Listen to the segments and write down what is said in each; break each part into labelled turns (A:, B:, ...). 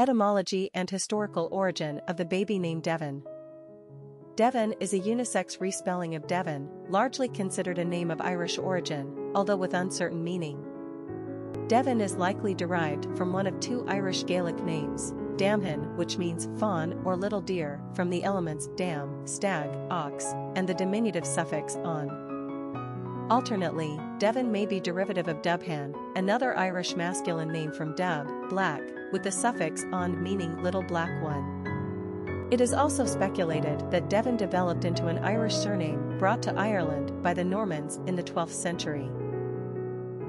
A: Etymology and historical origin of the baby name Devyn. Devyn is a unisex respelling of Devin, largely considered a name of Irish origin, although with uncertain meaning. Devin is likely derived from one of two Irish Gaelic names, Damhán, which means fawn or little deer, from the elements damh, stag, ox, and the diminutive suffix on. Alternately, Devin may be derivative of Dubhán, another Irish masculine name from dubh, black, with the suffix on meaning little black one. It is also speculated that Devin developed into an Irish surname brought to Ireland by the Normans in the 12th century.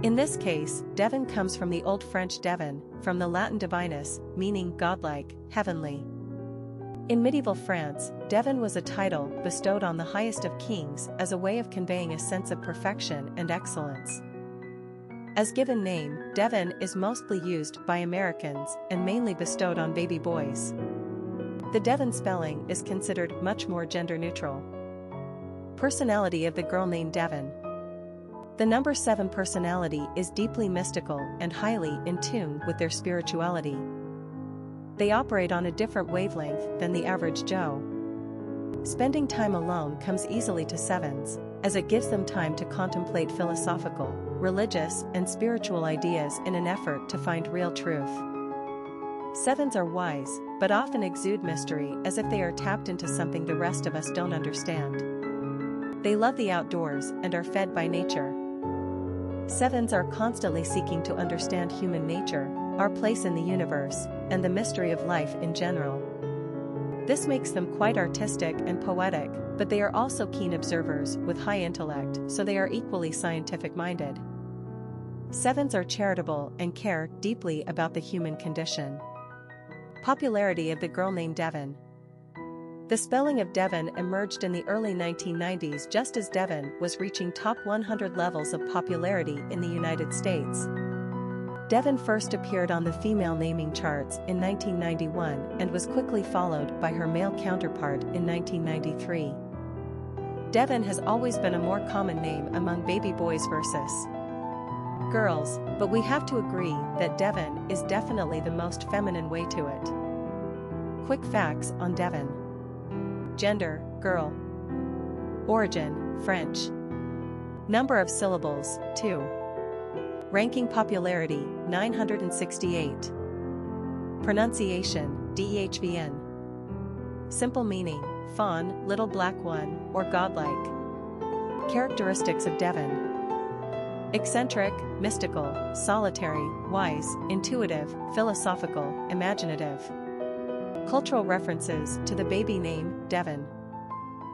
A: In this case, Devin comes from the Old French Devin, from the Latin divinus, meaning godlike, heavenly. In medieval France, Devin was a title bestowed on the highest of kings as a way of conveying a sense of perfection and excellence. As given name, Devin is mostly used by Americans and mainly bestowed on baby boys. The Devyn spelling is considered much more gender neutral. Personality of the girl named Devyn. The number 7 personality is deeply mystical and highly in tune with their spirituality. They operate on a different wavelength than the average Joe. Spending time alone comes easily to sevens, as it gives them time to contemplate philosophical, religious, and spiritual ideas in an effort to find real truth. Sevens are wise, but often exude mystery as if they are tapped into something the rest of us don't understand. They love the outdoors and are fed by nature. Sevens are constantly seeking to understand human nature, our place in the universe, and the mystery of life in general. This makes them quite artistic and poetic, but they are also keen observers with high intellect, so they are equally scientific minded. Sevens are charitable and care deeply about the human condition. Popularity of the girl named Devyn. The spelling of Devyn emerged in the early 1990s just as Devin was reaching top 100 levels of popularity in the United States. Devyn first appeared on the female naming charts in 1991 and was quickly followed by her male counterpart in 1993. Devin has always been a more common name among baby boys versus girls, but we have to agree that Devyn is definitely the most feminine way to it. Quick facts on Devyn. Gender, girl. Origin, French. Number of syllables, 2. Ranking popularity, 968. Pronunciation, DHVN. Simple meaning, fawn, little black one, or godlike. Characteristics of Devyn. Eccentric, mystical, solitary, wise, intuitive, philosophical, imaginative. Cultural references to the baby name, Devyn.